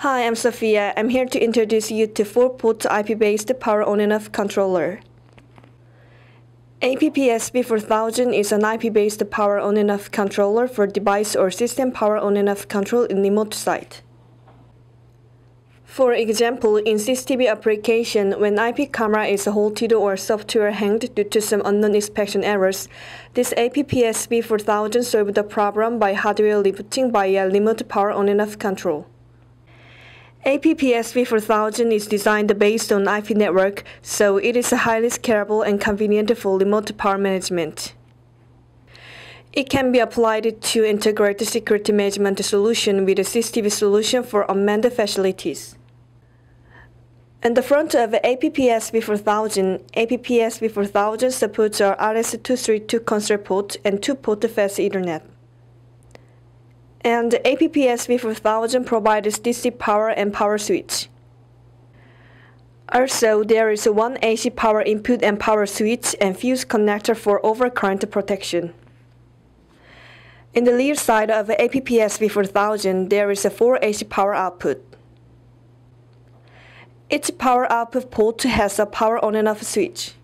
Hi, I'm Sophia. I'm here to introduce you to 4-port IP-based power on and off controller. APPSB4000 is an IP-based power on and off controller for device or system power on and off control in remote site. For example, in CCTV application, when IP camera is halted or software hanged due to some unknown inspection errors, this APPSB4000 solved the problem by hardware rebooting via remote power on and off control. APPSB4000 is designed based on IP network, so it is highly scalable and convenient for remote power management. It can be applied to integrate security management solution with a CCTV solution for unmanned facilities. In the front of APPSB4000, APPSB4000 supports our RS-232 console port and two-port fast Ethernet. And APPSB4000 provides DC power and power switch. Also, there is a one AC power input and power switch and fuse connector for overcurrent protection. In the rear side of APPSB4000, there is a 4 AC power output. Each power output port has a power on and off switch.